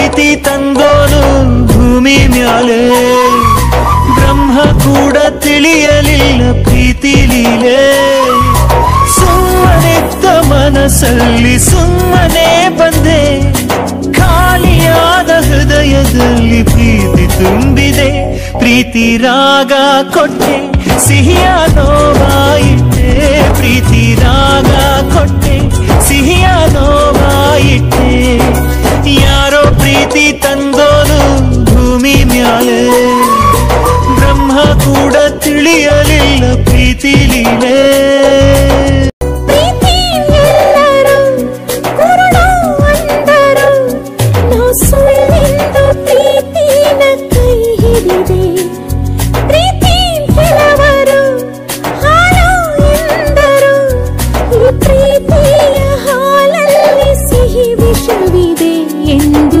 ಪ್ರೀತಿ ತಂದೋನು ಭೂಮಿ ಮ್ಯಾಲೆ. ಬ್ರಹ್ಮ ಕೂಡ ತಿಳಿಯಲಿಲ್ಲ ಪ್ರೀತಿ ಲೀಲೆ. ಸುಮ್ಮನೆ ಮನಸ್ಸಲ್ಲಿ ಸುಮ್ಮನೆ ಬಂದೆ. ಖಾಲಿಯಾದ ಹೃದಯದಲ್ಲಿ ಪ್ರೀತಿ ತುಂಬಿದೆ. ಪ್ರೀತಿ ರಾಗ ಕೊಟ್ಟೆ ಸಿಹಿಯ ಪ್ರೀತಿ ತಂದೋನು ಭೂಮಿ ಮ್ಯಾಲೆ ಬ್ರಹ್ಮ ಕೂಡ ತಿಳಿಯಲಿಲ್ಲ ಪ್ರೀತಿ ಲೀಲೆ ಪ್ರೀತಿ ಎಲ್ಲರೂ ಕುರುಡು ಅಂದರು ನೋ ಸುಳ್ಳೆಂದು ಪ್ರೀತಿನ ಕೈ ಹಿಡಿದೆ ಹಾಲಲ್ಲಿ ಎಂದು